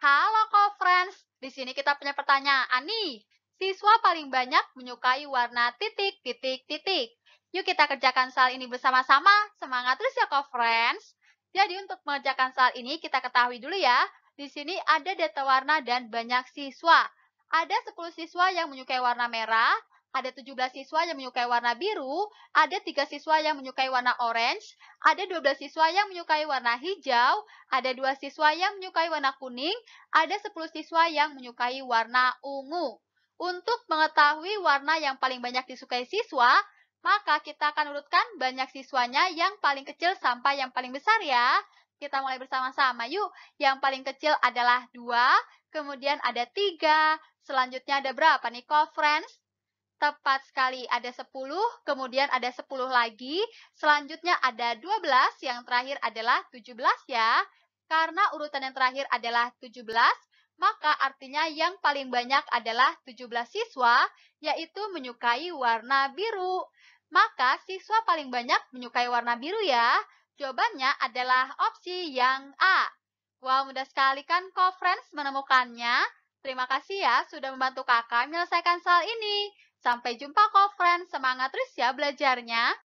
Halo co-friends, di sini kita punya pertanyaan nih. Siswa paling banyak menyukai warna titik, titik, titik. Yuk kita kerjakan soal ini bersama-sama. Semangat terus ya co-friends. Jadi untuk mengerjakan soal ini kita ketahui dulu ya. Di sini ada data warna dan banyak siswa. Ada 10 siswa yang menyukai warna merah, ada 17 siswa yang menyukai warna biru, ada 3 siswa yang menyukai warna orange, ada 12 siswa yang menyukai warna hijau, ada 2 siswa yang menyukai warna kuning, ada 10 siswa yang menyukai warna ungu. Untuk mengetahui warna yang paling banyak disukai siswa, maka kita akan urutkan banyak siswanya yang paling kecil sampai yang paling besar ya. Kita mulai bersama-sama yuk. Yang paling kecil adalah 2, kemudian ada 3, selanjutnya ada berapa nih, co-friends? Tepat sekali, ada 10, kemudian ada 10 lagi, selanjutnya ada 12, yang terakhir adalah 17 ya. Karena urutan yang terakhir adalah 17, maka artinya yang paling banyak adalah 17 siswa, yaitu menyukai warna biru. Maka siswa paling banyak menyukai warna biru ya. Jawabannya adalah opsi yang A. Wow, mudah sekali kan co-friends menemukannya? Terima kasih ya sudah membantu kakak menyelesaikan soal ini. Sampai jumpa kok friends, semangat terus ya belajarnya.